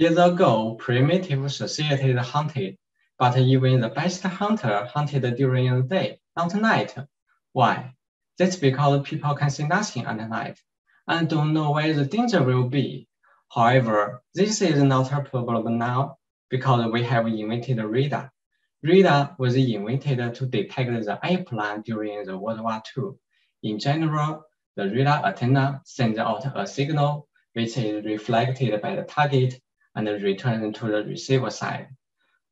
Years ago, primitive societies hunted, but even the best hunter hunted during the day, not at night. Why? That's because people can see nothing at night and don't know where the danger will be. However, this is not a problem now because we have invented radar. Radar was invented to detect the airplane during the World War II. In general, the radar antenna sends out a signal which is reflected by the target and returned to the receiver side.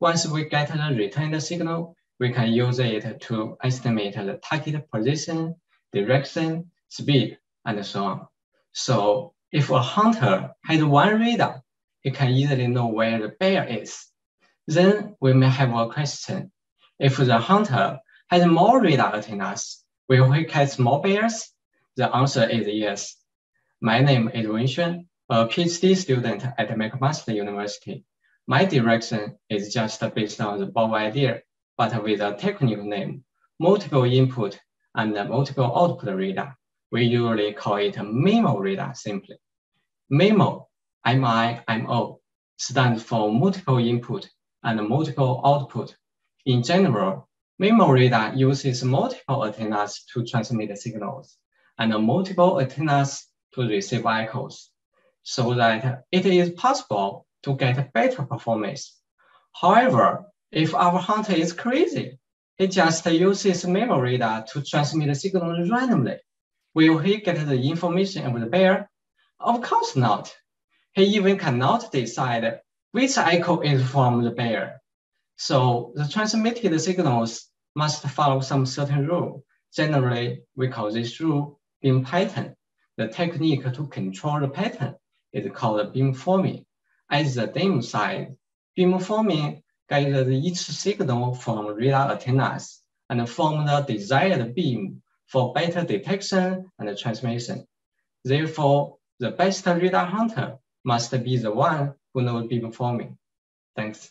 Once we get the returned signal, we can use it to estimate the target position, direction, speed, and so on. So if a hunter has one radar, he can easily know where the bear is. Then we may have a question. If the hunter has more radar antennas, will he catch more bears? The answer is yes. My name is Wenxuan, a PhD student at McMaster University. My direction is just based on the above idea, but with a technical name, multiple input and multiple output radar. We usually call it a MIMO radar simply. MIMO, M-I-M-O, stands for multiple input and multiple output. In general, MIMO radar uses multiple antennas to transmit signals and multiple antennas to receive echoes so that it is possible to get a better performance. However, if our hunter is crazy, he just uses MIMO radar to transmit the signal randomly. Will he get the information of the bear? Of course not. He even cannot decide which echo is from the bear. So the transmitted signals must follow some certain rule. Generally, we call this rule beam pattern. The technique to control the pattern is called beamforming. At the DIM side, beamforming gathers each signal from radar antennas and form the desired beam for better detection and transmission. Therefore, the best radar hunter must be the one who knows beamforming. Thanks.